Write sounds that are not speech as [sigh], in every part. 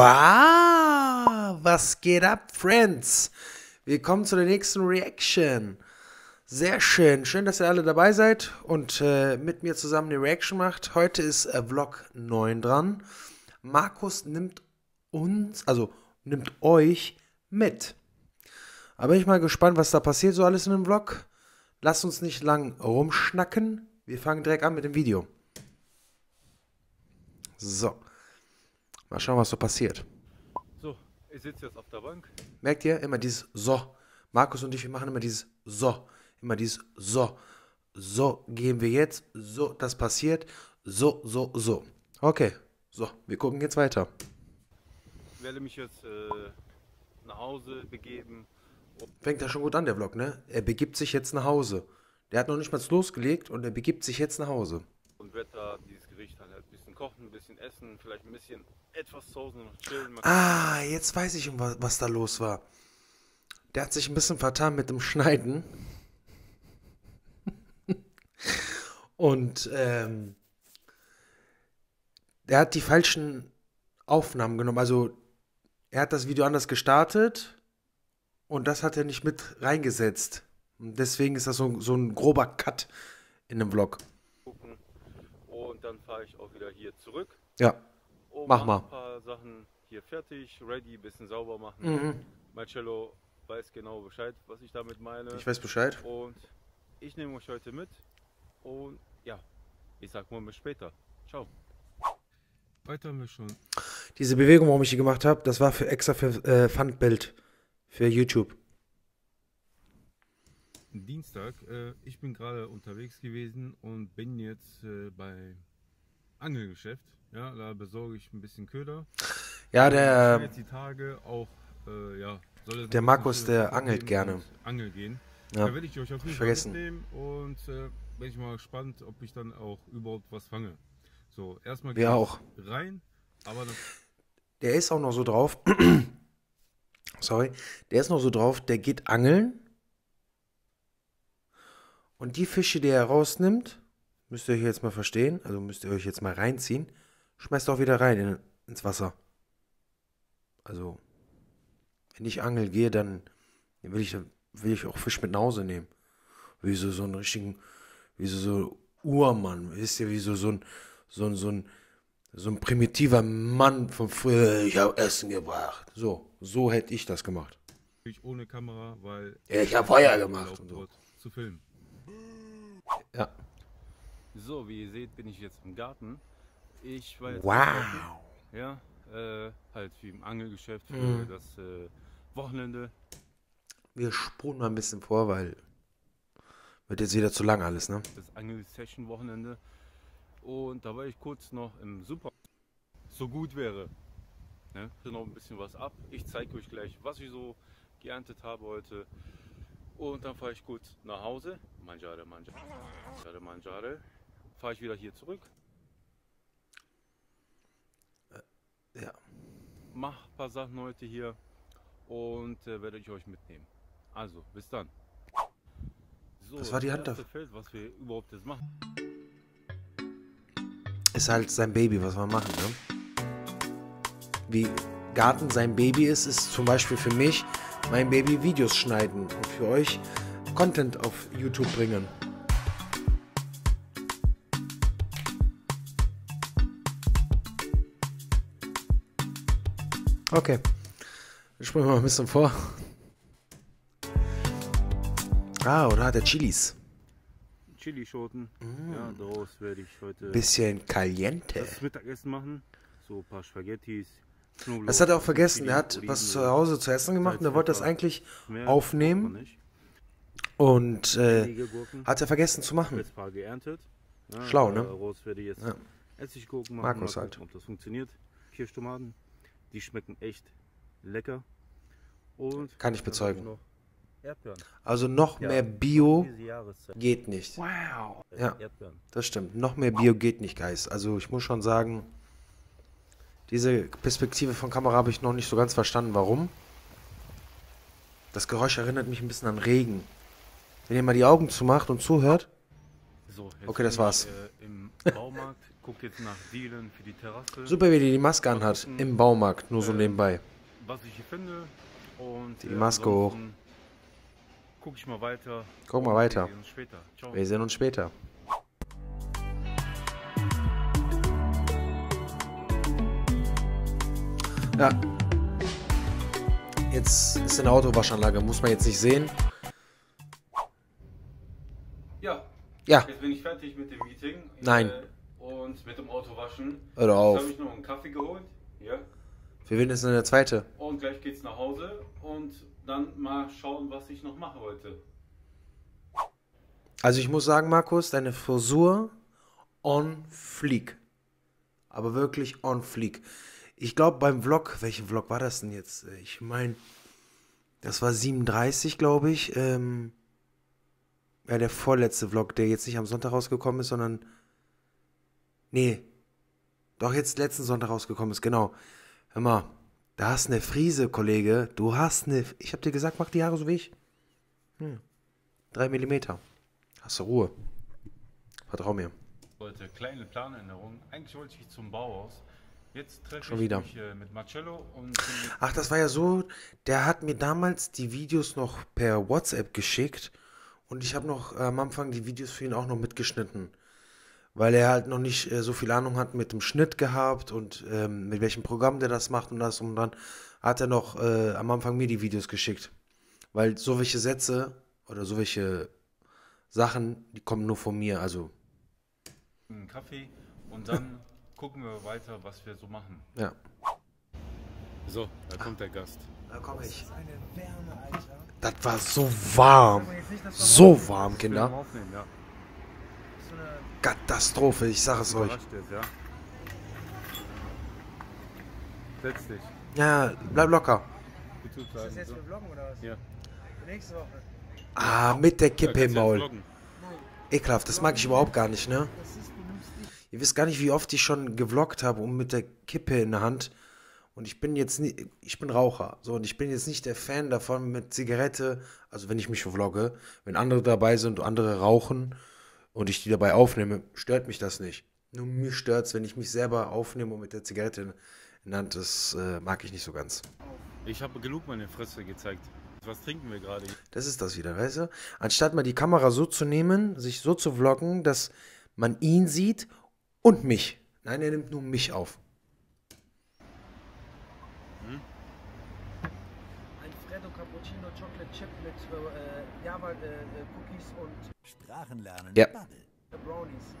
Wow, was geht ab, Friends? Willkommen zu der nächsten Reaction. Sehr schön, schön, dass ihr alle dabei seid und äh, mit mir zusammen eine Reaction macht. Heute ist äh, Vlog 9 dran. Markus nimmt uns, also nimmt euch mit. Aber bin ich mal gespannt, was da passiert, so alles in dem Vlog. Lasst uns nicht lang rumschnacken. Wir fangen direkt an mit dem Video. So. Mal schauen, was so passiert. So, ich sitze jetzt auf der Bank. Merkt ihr? Immer dieses So. Markus und ich, wir machen immer dieses So. Immer dieses So. So gehen wir jetzt. So, das passiert. So, so, so. Okay. So, wir gucken jetzt weiter. Ich werde mich jetzt äh, nach Hause begeben. Fängt ja schon gut an, der Vlog, ne? Er begibt sich jetzt nach Hause. Der hat noch nicht mal losgelegt und er begibt sich jetzt nach Hause. Und werde da dieses Gericht dann halt ein bisschen kochen, ein bisschen essen, vielleicht ein bisschen etwas zu Hause noch chillen. Ah, jetzt weiß ich, was, was da los war. Der hat sich ein bisschen vertan mit dem Schneiden. [laughs] Und ähm, der hat die falschen Aufnahmen genommen. Also er hat das Video anders gestartet und das hat er nicht mit reingesetzt. Und deswegen ist das so, so ein grober Cut in dem Vlog. Und dann fahre ich auch wieder hier zurück. Ja. Und Mach mach mal. ein paar Sachen hier fertig, ready, bisschen sauber machen. Mhm. Marcello weiß genau Bescheid, was ich damit meine. Ich weiß Bescheid. Und ich nehme euch heute mit. Und ja, ich sag mal bis später. Ciao. Heute haben wir schon Diese Bewegung, warum ich die gemacht habe, das war für extra für äh, Fundbild für YouTube. Dienstag. Äh, ich bin gerade unterwegs gewesen und bin jetzt äh, bei Angelgeschäft. Ja, da besorge ich ein bisschen Köder. Ja, der jetzt die Tage auch, äh, ja, Der Markus, der angelt gerne. Angel gehen. Ja, Da werde ich euch auf jeden Fall mitnehmen und äh, bin ich mal gespannt, ob ich dann auch überhaupt was fange. So, erstmal ich auch. rein, aber das der ist auch noch so drauf. [clears throat] Sorry, der ist noch so drauf, der geht angeln. Und die Fische, die er rausnimmt, müsst ihr euch jetzt mal verstehen, also müsst ihr euch jetzt mal reinziehen, schmeißt auch wieder rein in, ins Wasser. Also, wenn ich angeln gehe, dann will ich, will ich auch Fisch mit nach Hause nehmen. Wie so, so einen richtigen, wie so, so Urmann, wisst ihr, wie so, so ein, so ein, so ein, so ein primitiver Mann von früher, ich habe Essen gebracht. So, so hätte ich das gemacht. ohne Kamera, weil Ja, ich hab Feuer gemacht und so. zu filmen. Ja. So, wie ihr seht, bin ich jetzt im Garten. Ich war jetzt Wow. Ja, äh, halt wie im Angelgeschäft für Mhm. das äh, Wochenende. Wir spulen mal ein bisschen vor, weil wird jetzt wieder zu lang alles, ne? das Angel-Session-Wochenende. Und da war ich kurz noch im Super. So gut wäre. Ne? Hier noch ein bisschen was ab. Ich zeige euch gleich, was ich so geerntet habe heute. Und dann fahre ich kurz nach Hause. Mangiare, mangiare, mangiare, mangiare. Fahre ich wieder hier zurück. Ja. Mach ein paar Sachen heute hier. Und äh, werde ich euch mitnehmen. Also, bis dann. So, Das war die Hand auf- Feld, was wir überhaupt jetzt machen. Ist halt sein Baby, was wir machen, ne? Wie Garten sein Baby ist, ist zum Beispiel für mich mein Baby Videos schneiden und für euch Content auf YouTube bringen. Okay. Wir springen mal ein bisschen vor. Ah, oder hat er Chilis? Chilischoten. Mm. Ja, daraus werde ich heute Bisschen caliente. das Mittagessen machen. So ein paar Spaghettis. Knoblauch, Das hat er auch vergessen. Er hat Chili, was zu Hause zu essen gemacht und er wollte das eigentlich aufnehmen. und äh, hat er vergessen zu Ich machen. jetzt paar geerntet. Ja, Schlau, ne? Daraus werde ich jetzt Ja. Essiggurken machen. Markus mal halt. gucken, Ob das funktioniert. Kirschtomaten. Die schmecken echt lecker. Und Kann ich bezeugen. noch. Also noch Ja. mehr Bio geht nicht. Wow. Ja. Das stimmt. Noch mehr Bio geht nicht, Guys. Also ich muss schon sagen, diese Perspektive von Kamera habe ich noch nicht so ganz verstanden. Warum? Das Geräusch erinnert mich ein bisschen an Regen. Wenn ihr mal die Augen zumacht und zuhört, So, Okay, das war's. Ich, äh, Im Baumarkt gucke jetzt nach Dielen für die Terrasse. Super, wie die die Maske anhat. Im Baumarkt, nur so Ähm, nebenbei. Was ich hier finde. Und Die Maske hoch. Guck ich mal weiter. Guck mal weiter. Wir sehen uns später. Ciao. Wir sehen uns später. Ja. Jetzt ist eine Autowaschanlage, muss man jetzt nicht sehen. Ja, Ja, jetzt bin ich fertig mit dem Meeting. Nein. Äh, Und mit dem Autowaschen. hör Jetzt auf. habe ich noch einen Kaffee geholt. Ja. Für wen ist denn der zweite? Und gleich geht's nach Hause. Und dann mal schauen, was ich noch mache heute. Also ich muss sagen, Markus, deine Frisur on fleek. Aber wirklich on fleek. Ich glaube beim Vlog, welchen Vlog war das denn jetzt? Ich meine, das war 37, glaube ich. Ähm, ja, der vorletzte Vlog, der jetzt nicht am Sonntag rausgekommen ist, sondern. Nee. Doch jetzt letzten Sonntag rausgekommen ist, genau. Hör mal, da hast eine Frise, Kollege. Du hast eine. Ich hab dir gesagt, mach die Haare so wie ich. Hm. Drei Millimeter. Hast du Ruhe. Vertrau mir. Heute kleine Planänderung. Eigentlich wollte ich zum Bauhaus. Jetzt treffe Schon ich wieder. mich äh, mit Marcello und Ach, das war ja so, der hat mir damals die Videos noch per WhatsApp geschickt und ich habe noch äh, am Anfang die Videos für ihn auch noch mitgeschnitten, weil er halt noch nicht äh, so viel Ahnung hat mit dem Schnitt gehabt und ähm, mit welchem Programm der das macht und das und dann hat er noch äh, am Anfang mir die Videos geschickt, weil so welche Sätze oder so welche Sachen, die kommen nur von mir, also einen Kaffee und dann [laughs] gucken wir weiter, was wir so machen. ja. So, da kommt der Gast. Da komme ich. Eine Wärme, Alter. Das war so warm, so warm, Kinder. aufnehmen, ja. Katastrophe, ich sag es euch. Jetzt, ja. Setz dich. Ja, bleib locker. Ist das jetzt für Vloggen oder was? Ja. Für nächste Woche. Ah, mit der Kippe im Maul. Ekelhaft, das mag ich überhaupt gar nicht, ne? Ist. Ihr wisst gar nicht, wie oft ich schon gevloggt habe und mit der Kippe in der Hand. Und ich bin jetzt nie, ich bin Raucher. So, und ich bin jetzt nicht der Fan davon mit Zigarette, also wenn ich mich vlogge, wenn andere dabei sind und andere rauchen und ich die dabei aufnehme, stört mich das nicht. Nur mir stört es, wenn ich mich selber aufnehme und mit der Zigarette in, der Hand, das äh, mag ich nicht so ganz. Ich habe genug meine Fresse gezeigt. Was trinken wir gerade? Das ist das wieder, weißt du? Anstatt mal die Kamera so zu nehmen, sich so zu vloggen, dass man ihn sieht und mich. Nein, er nimmt nur mich auf. Ein Freddo Cappuccino Chocolate Chip mit äh, Java äh, äh, Cookies und Sprachen lernen. Ja. Brownies.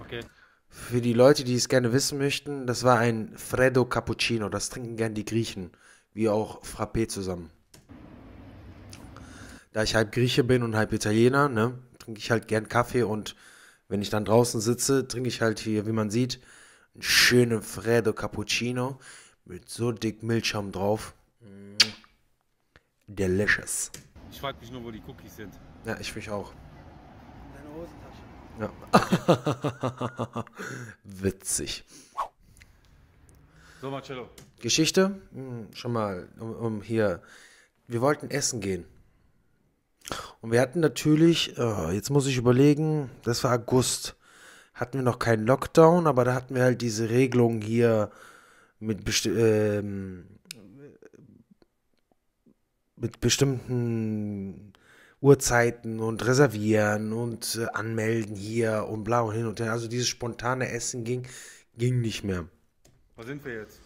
Okay. Für die Leute, die es gerne wissen möchten, das war ein Freddo Cappuccino. Das trinken gern die Griechen. Wie auch Frappé zusammen. Da ich halb Grieche bin und halb Italiener, ne, trinke ich halt gern Kaffee und wenn ich dann draußen sitze, trinke ich halt hier, wie man sieht, einen schönen Freddo Cappuccino mit so dick Milchschaum drauf. Mm. Delicious. Ich frage mich nur, wo die Cookies sind. Ja, ich mich auch. In deine Hosentasche. Ja. [laughs] Witzig. So, Marcello. Geschichte? Hm, schon mal, um, um hier. Wir wollten essen gehen. Und wir hatten natürlich, äh, jetzt muss ich überlegen, das war August. Hatten wir noch keinen Lockdown, aber da hatten wir halt diese Regelung hier mit, besti ähm, mit bestimmten Uhrzeiten und reservieren und äh, anmelden hier und bla und hin und her. Also dieses spontane Essen ging, ging nicht mehr. Wo sind wir jetzt?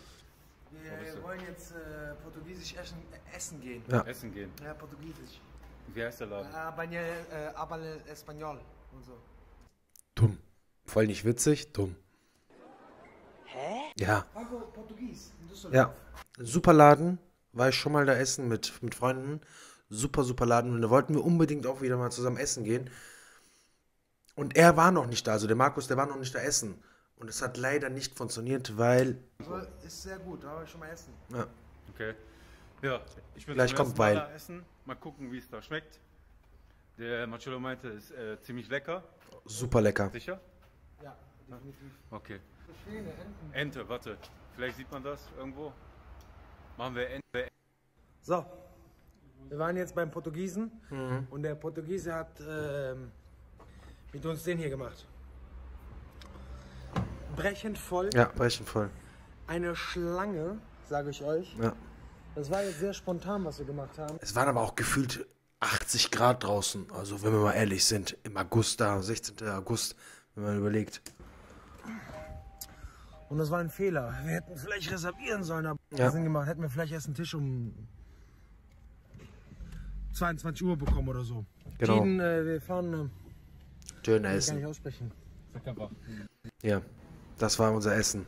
Wir wollen jetzt äh, portugiesisch essen, essen gehen. Ja. Essen gehen. Ja, portugiesisch. Wie heißt der Laden? Aber äh, aber Espanol und so. Dumm. Voll nicht witzig, dumm. Hä? Ja. Portugies in Düsseldorf. Ja. Super Laden. War ich schon mal da essen mit, mit Freunden. Super, super Laden. Und da wollten wir unbedingt auch wieder mal zusammen essen gehen. Und er war noch nicht da. Also der Markus, der war noch nicht da essen. Und es hat leider nicht funktioniert, weil. Aber ist sehr gut, da war ich schon mal essen. Ja, Okay. Ja, ich bin Gleich kommt Mal Weil. da essen. Mal gucken, wie es da schmeckt. Der Marcello meinte, es ist äh, ziemlich lecker. super lecker. Sicher? Ja, definitiv. Okay. Ente, warte. Vielleicht sieht man das irgendwo. Machen wir Ente. So, wir waren jetzt beim Portugiesen und der Portugiese hat ähm, mit uns den hier gemacht. brechend voll. Ja, brechend voll. Eine Schlange, sage ich euch. Ja. Das war jetzt sehr spontan, was wir gemacht haben. Es waren aber auch gefühlt 80 Grad draußen. Also, wenn wir mal ehrlich sind, im August da, 16. August, wenn man überlegt. Und das war ein Fehler. Wir hätten vielleicht reservieren sollen, aber Ja. Sinn gemacht. Hätten wir vielleicht erst einen Tisch um 22 Uhr bekommen oder so. Genau. Tiden, äh, wir fahren, äh, Schön kann ich gar essen. nicht aussprechen. Sag einfach. Ja, das war unser Essen.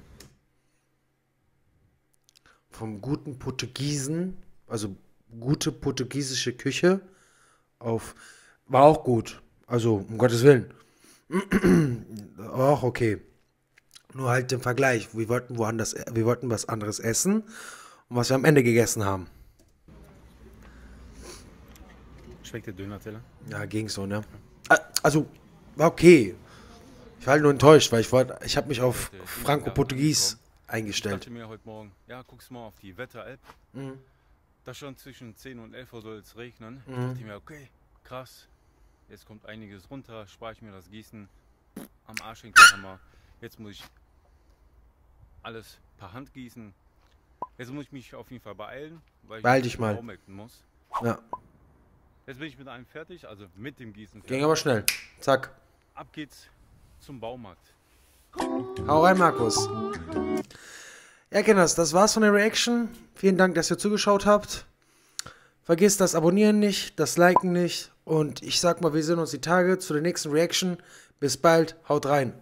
Vom guten Portugiesen, also gute portugiesische Küche, auf. War auch gut. Also, um Gottes Willen. [clears throat] auch okay. Nur halt im Vergleich. Wir wollten woanders, wir wollten was anderes essen und was wir am Ende gegessen haben. Schmeckt der Döner-Teller? Ja, ging so, ne? Ah, Also, war okay. Ich war halt nur enttäuscht, weil ich wollte, ich habe mich auf Franco-Portugies Ich eingestellt. dachte mir heute Morgen, ja, guckst mal auf die Wetter-App. Mhm. Da schon zwischen 10 und 11 Uhr soll es regnen. Mhm. dachte ich mir, okay, krass. Jetzt kommt einiges runter, spare ich mir das Gießen. Am Arsch Hammer. Jetzt muss ich alles per Hand gießen. Jetzt muss ich mich auf jeden Fall beeilen, weil ich Beeil dich mal. Muss. Ja, Jetzt bin ich mit einem fertig, also mit dem Gießen fertig. ging aber schnell. Zack. Ab geht's zum Baumarkt. Hau rein, Markus. Ja, Kinders, das war's von der Reaction. Vielen Dank, dass ihr zugeschaut habt. Vergesst das Abonnieren nicht, das Liken nicht. Und ich sag mal, wir sehen uns die Tage zu der nächsten Reaction. Bis bald, haut rein.